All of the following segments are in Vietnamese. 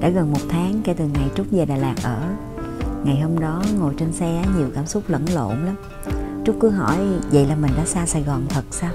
Đã gần một tháng kể từ ngày Trúc về Đà Lạt ở. Ngày hôm đó ngồi trên xe, nhiều cảm xúc lẫn lộn lắm. Trúc cứ hỏi, vậy là mình đã xa Sài Gòn thật sao?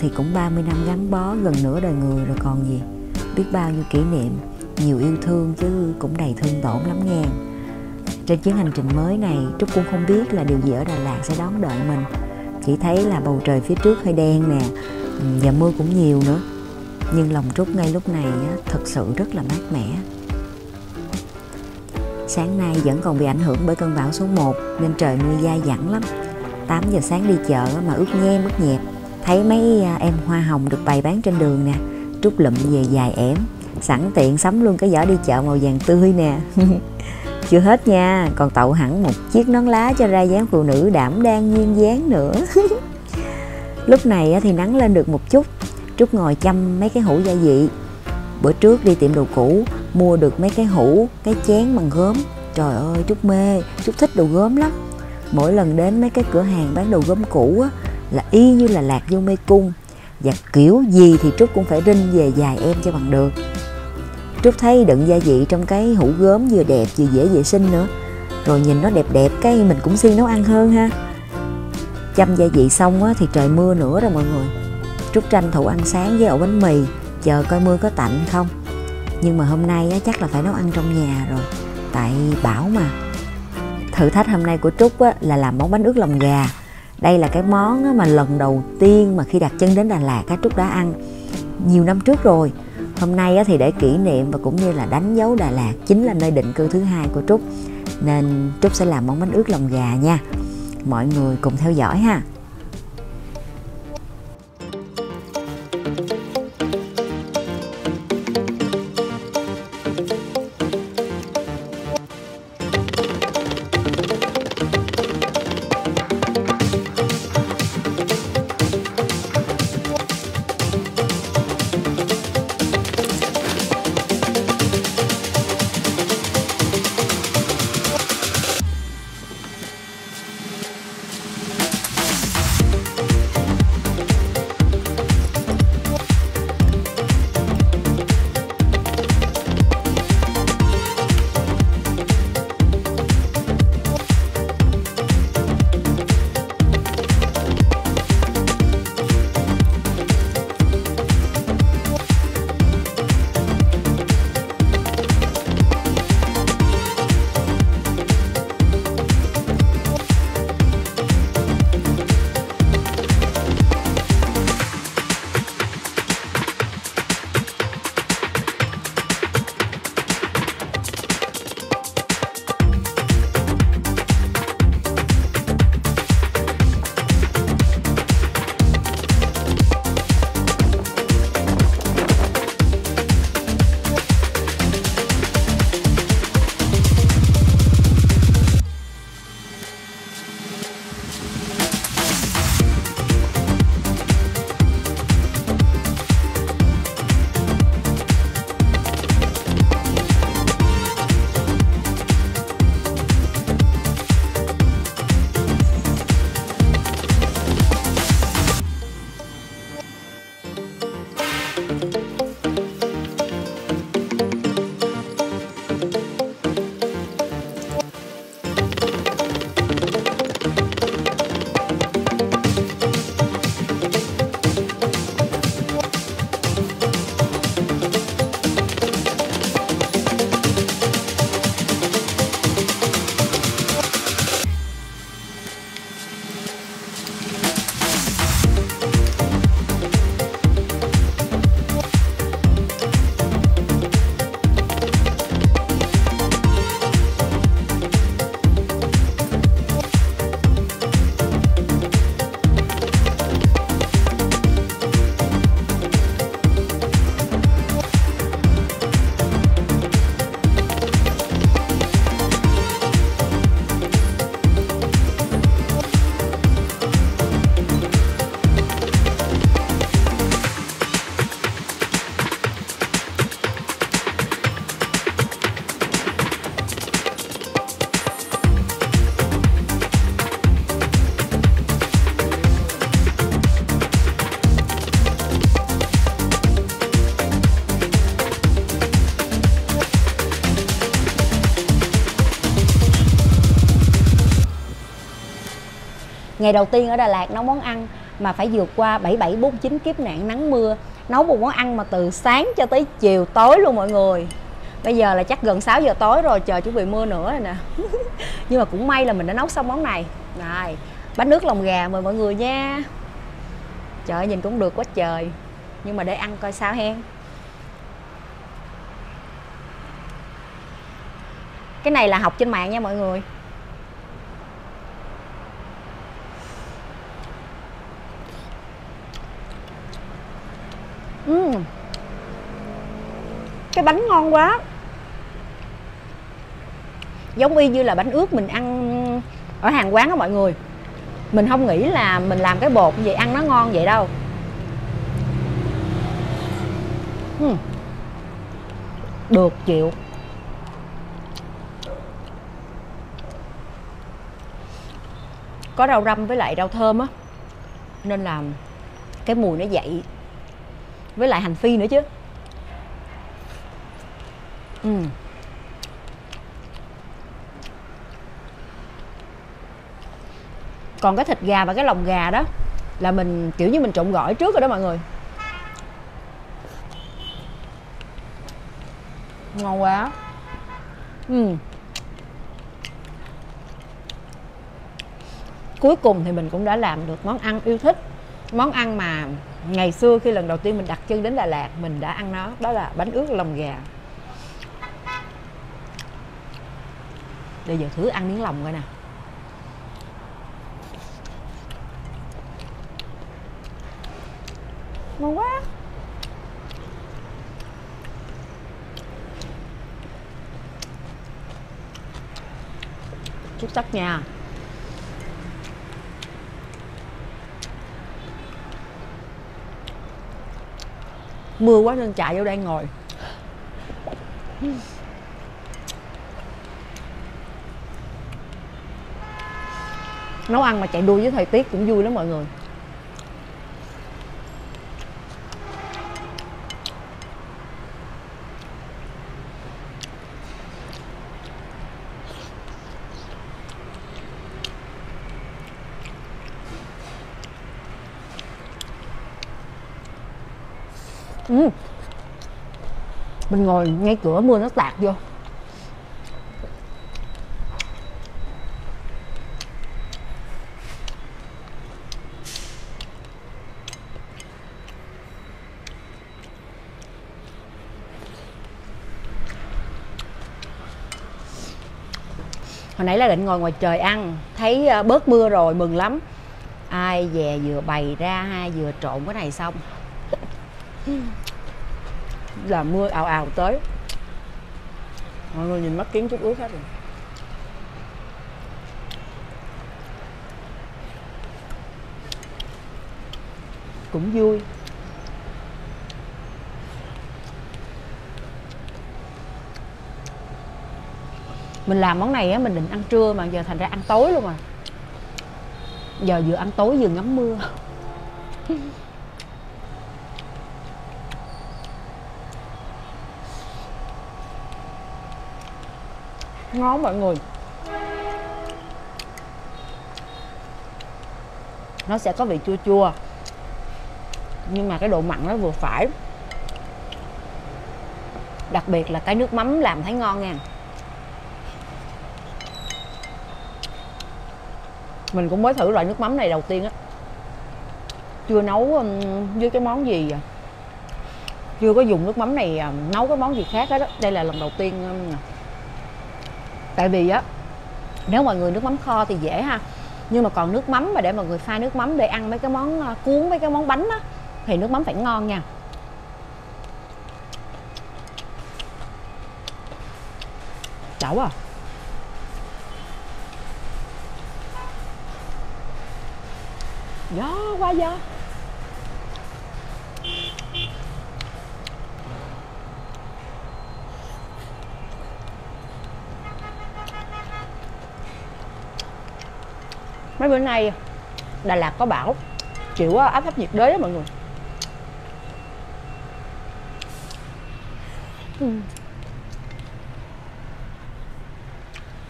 Thì cũng 30 năm gắn bó, gần nửa đời người rồi còn gì. Biết bao nhiêu kỷ niệm, Nhiều yêu thương chứ cũng đầy thương tổn lắm nghe. Trên chuyến hành trình mới này, Trúc cũng không biết là điều gì ở Đà Lạt sẽ đón đợi mình. Chỉ thấy là bầu trời phía trước hơi đen nè, Và mưa cũng nhiều nữa nhưng lòng Trúc ngay lúc này thật sự rất là mát mẻ. Sáng nay vẫn còn bị ảnh hưởng bởi cơn bão số 1 nên trời mưa dai dẳng lắm. 8 giờ sáng đi chợ mà ướt nhem ướt nhẹp. Thấy mấy à, em hoa hồng được bày bán trên đường nè, Trúc lụm về dài ẻm. Sẵn tiện sắm luôn cái giỏ đi chợ màu vàng tươi nè. Chưa hết nha, còn tậu hẳn một chiếc nón lá cho ra dáng phụ nữ đảm đang nguyên dáng nữa. lúc này thì nắng lên được một chút Trúc ngồi chăm mấy cái hũ gia vị. Bữa trước đi tiệm đồ cũ Mua được mấy cái hũ, cái chén bằng gốm. Trời ơi Trúc mê, Trúc thích đồ gốm lắm. Mỗi lần đến mấy cái cửa hàng bán đồ gốm cũ á, Là y như là lạc vô mê cung. Và kiểu gì thì Trúc cũng phải rinh về dài em cho bằng được. Trúc thấy đựng gia vị trong cái hũ gốm vừa đẹp vừa dễ vệ sinh nữa. Rồi nhìn nó đẹp đẹp cái mình cũng siêng nấu ăn hơn ha. Chăm gia vị xong á, thì trời mưa nữa rồi mọi người. Trúc tranh thủ ăn sáng với ổ bánh mì Chờ coi mưa có tạnh không. Nhưng mà hôm nay á, chắc là phải nấu ăn trong nhà rồi Tại bảo mà. Thử thách hôm nay của Trúc á, là làm món bánh ướt lòng gà. Đây là cái món á, mà lần đầu tiên mà khi đặt chân đến Đà Lạt á, Trúc đã ăn Nhiều năm trước rồi. Hôm nay á, thì để kỷ niệm và cũng như là đánh dấu Đà Lạt Chính là nơi định cư thứ hai của Trúc Nên Trúc sẽ làm món bánh ướt lòng gà nha. Mọi người cùng theo dõi ha. Ngày đầu tiên ở Đà Lạt nấu món ăn mà phải vượt qua 7749 kiếp nạn nắng mưa. Nấu một món ăn mà từ sáng cho tới chiều tối luôn mọi người. Bây giờ là chắc gần 6 giờ tối rồi chờ chuẩn bị mưa nữa rồi nè. Nhưng mà cũng may là mình đã nấu xong món này. Này bánh nước lòng gà mời mọi người nha. Trời ơi, nhìn cũng được quá trời. Nhưng mà để ăn coi sao hen. Cái này là học trên mạng nha mọi người. Uhm. cái bánh ngon quá. Giống y như là bánh ướt mình ăn ở hàng quán đó mọi người. Mình không nghĩ là mình làm cái bột như vậy ăn nó ngon vậy đâu. Uhm. được chịu. Có rau răm với lại rau thơm á. Nên là cái mùi nó dậy với lại hành phi nữa chứ ừ. còn cái thịt gà và cái lòng gà đó là mình, kiểu như mình trộn gỏi trước rồi đó mọi người ngon quá ừ. cuối cùng thì mình cũng đã làm được món ăn yêu thích món ăn mà ngày xưa khi lần đầu tiên mình đặt chân đến Đà Lạt, mình đã ăn nó, đó là bánh ướt lòng gà. Bây giờ thử ăn miếng lòng coi nè. Ngon quá. Chút sắc nha. Mưa quá nên chạy vô đây ngồi. Nấu ăn mà chạy đua với thời tiết cũng vui lắm mọi người. Ừ. mình ngồi ngay cửa mưa nó tạt vô. Hồi nãy là định ngồi ngoài trời ăn, thấy ờ, bớt mưa rồi, mừng lắm. Ai về vừa bày ra hai vừa trộn cái này xong là mưa ào ào tới. Mọi người nhìn mắt kiến chút ướt hết rồi. Cũng vui. Mình làm món này á, mình định ăn trưa mà giờ thành ra ăn tối luôn rồi giờ vừa ăn tối vừa ngắm mưa. ngon mọi người. Nó sẽ có vị chua chua. Nhưng mà cái độ mặn nó vừa phải. Đặc biệt là cái nước mắm làm thấy ngon nha. Mình cũng mới thử loại nước mắm này đầu tiên á. Chưa nấu um, với cái món gì à? Chưa có dùng nước mắm này à, nấu cái món gì khác hết đó đây là lần đầu tiên um, tại vì á, nếu mọi người nước mắm kho thì dễ ha. Nhưng mà còn nước mắm mà để mọi người pha nước mắm để ăn mấy cái món à, cuốn mấy cái món bánh á, thì nước mắm phải ngon nha. Chảo à. Gió quá gió. mấy bữa nay đà lạt có bão. Chịu ờ, áp thấp nhiệt đới á mọi người. Ừ.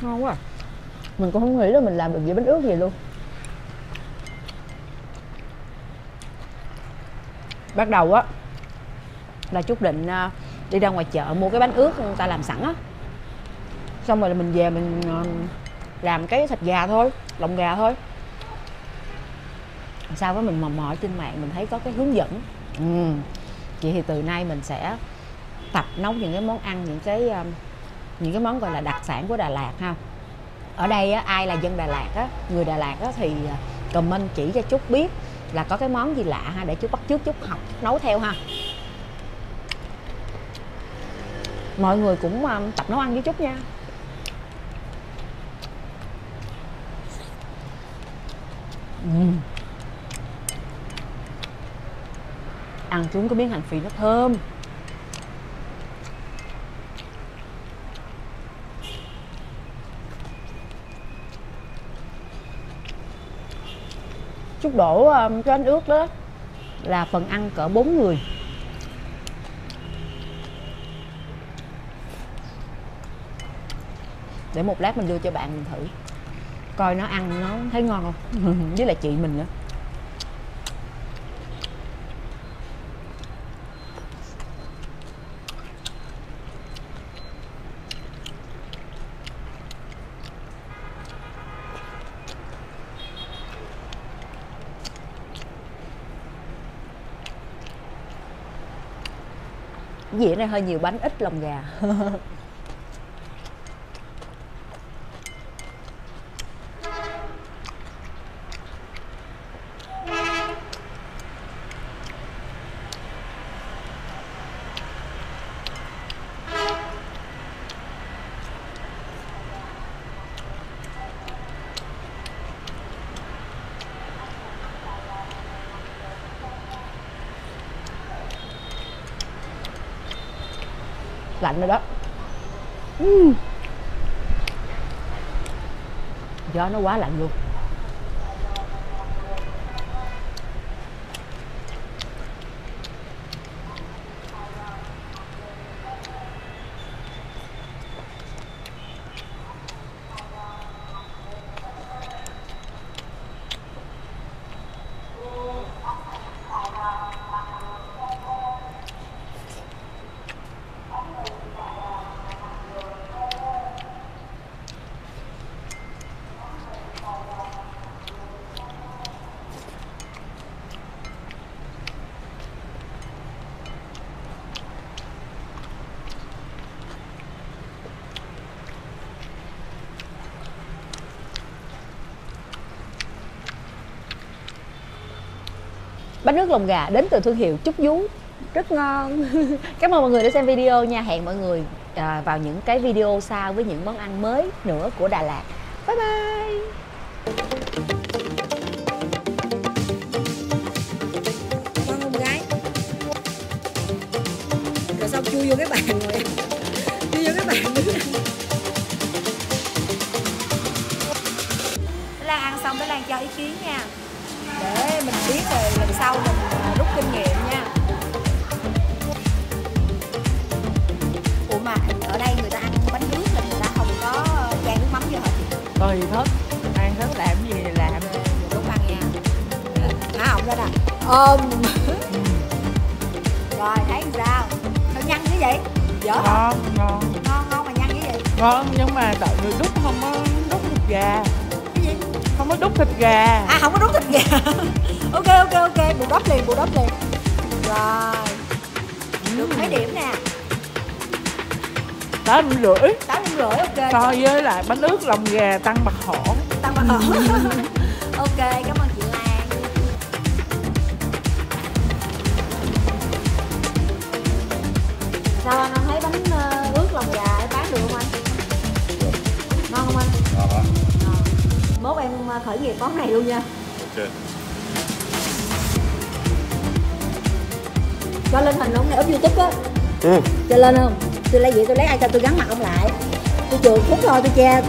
Ngon quá à. mình cũng không nghĩ là mình làm được dĩa bánh ướt gì luôn. Bắt đầu á là chút định ờ, đi ra ngoài chợ mua cái bánh ướt người ta làm sẵn á. Xong rồi là mình về mình ờ, làm cái thịt gà thôi lòng gà thôi. Sau đó mình mò mò trên mạng mình thấy có cái hướng dẫn. Ừ. vậy thì từ nay mình sẽ tập nấu những cái món ăn những cái um, những cái món gọi là đặc sản của Đà Lạt ha. Ở đây á, ai là dân Đà Lạt á người Đà Lạt á, thì à, comment chỉ cho chút biết là có cái món gì lạ ha để chút bắt chước chút học chút nấu theo ha. Mọi người cũng um, tập nấu ăn với chút nha. Uhm. ăn chúng có miếng hành phi nó thơm. Chút đổ um, cho anh ướt đó. Là phần ăn cỡ 4 người. Để một lát mình đưa cho bạn mình thử coi nó ăn nó thấy ngon không? Với lại chị mình nữa. Dĩa này hơi nhiều bánh, ít lòng gà. lạnh rồi đó uhm. gió nó quá lạnh luôn bánh nước lòng gà đến từ thương hiệu Trúc Vú. Rất ngon. Cảm ơn mọi người đã xem video nha. Hẹn mọi người à, vào những cái video sau với những món ăn mới nữa của Đà Lạt. Bye bye. Chui vô cái bàn rồi. Chui vô cái bàn đứng Lan ăn xong để Lan cho ý kiến nha để mình biết rồi lần sau mình à, rút kinh nghiệm nha. Ủa mà ở đây người ta ăn bánh nước là người ta không có chan nước mắm vô hả chị? Tùy thích ăn thích làm gì thì làm. Đúng ăn nha. Hả không đó nè ôm. Rồi thấy sao? Sao nhăn cái vậy? Dở ngon ngon. Ngon ngon mà nhăn cái gì ngon nhưng mà tại người đút không có đút thịt gà có đút thịt gà. À không có đút thịt gà. Ok ok ok. Bù đắp liền bù đắp liền. Rồi. Được mấy điểm nè? Tám rưỡi. Tám điểm rưỡi ok. So với lại bánh ướt lòng gà tăng bạc hổ. Tăng vào ok cảm ơn chị Lan. Sao anh thấy bánh ờ, ướt lòng gà bán được không anh? Ngon không anh em ờ, khởi nghiệp món này luôn nha. Ok. cho lên hình ông này up youtube á. Ừ. cho lên không? Tôi lấy vậy tôi lấy ai cho tôi gắn mặt ông lại. Tôi chừa phút thôi tôi che